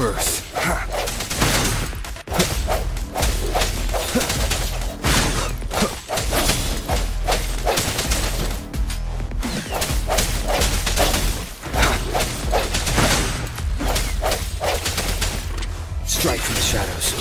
birth. Strike from the shadows.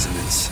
resonance.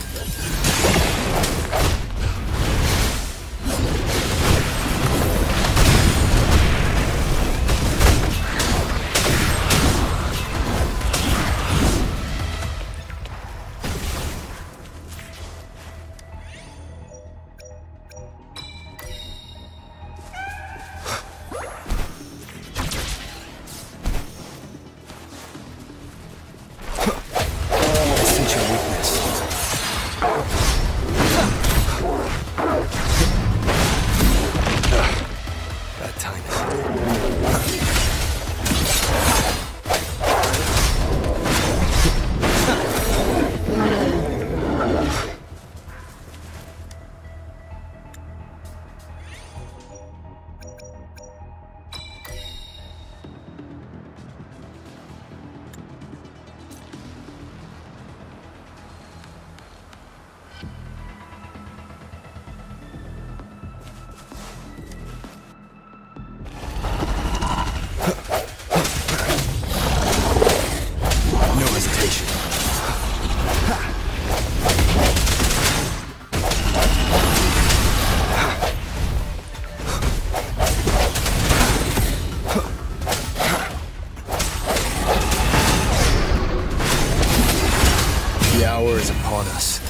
us.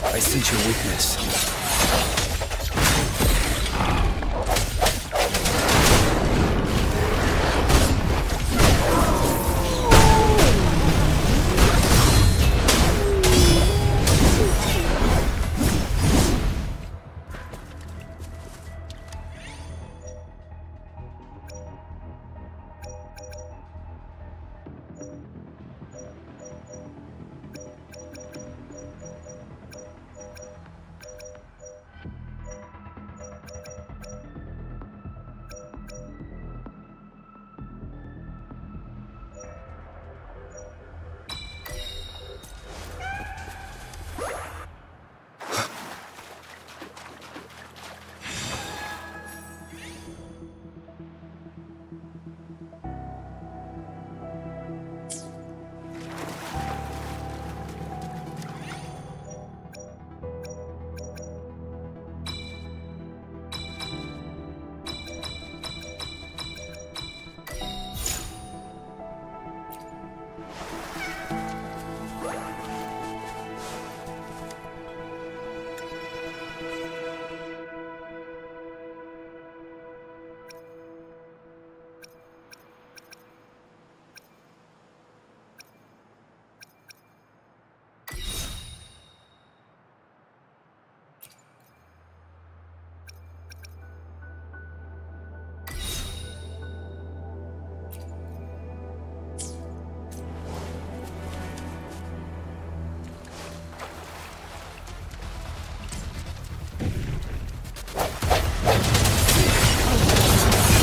I sense your weakness.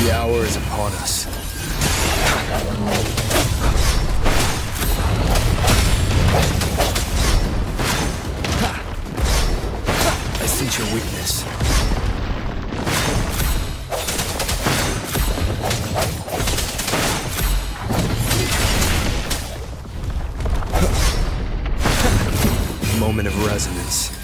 The hour is upon us. I sense your weakness. Moment of resonance.